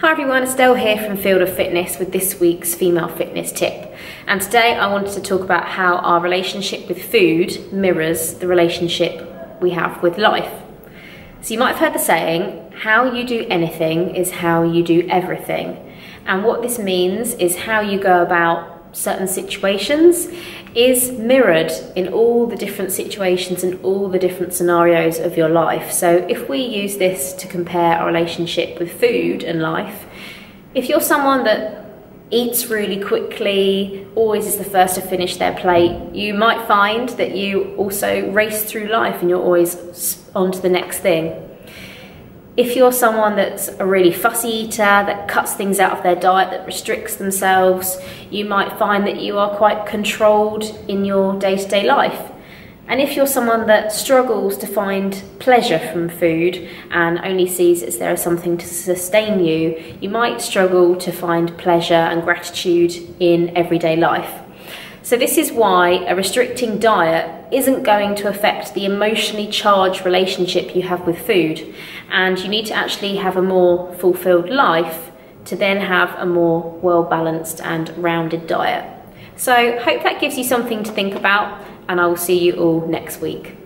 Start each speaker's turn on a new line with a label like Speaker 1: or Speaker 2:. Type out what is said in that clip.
Speaker 1: Hi everyone, Estelle here from Field of Fitness with this week's female fitness tip. And today I wanted to talk about how our relationship with food mirrors the relationship we have with life. So you might have heard the saying, how you do anything is how you do everything. And what this means is how you go about certain situations is mirrored in all the different situations and all the different scenarios of your life. So if we use this to compare our relationship with food and life, if you're someone that eats really quickly, always is the first to finish their plate, you might find that you also race through life and you're always on to the next thing. If you're someone that's a really fussy eater, that cuts things out of their diet, that restricts themselves, you might find that you are quite controlled in your day to day life. And if you're someone that struggles to find pleasure from food and only sees it as there is something to sustain you, you might struggle to find pleasure and gratitude in everyday life. So this is why a restricting diet isn't going to affect the emotionally charged relationship you have with food. And you need to actually have a more fulfilled life to then have a more well balanced and rounded diet. So hope that gives you something to think about and I will see you all next week.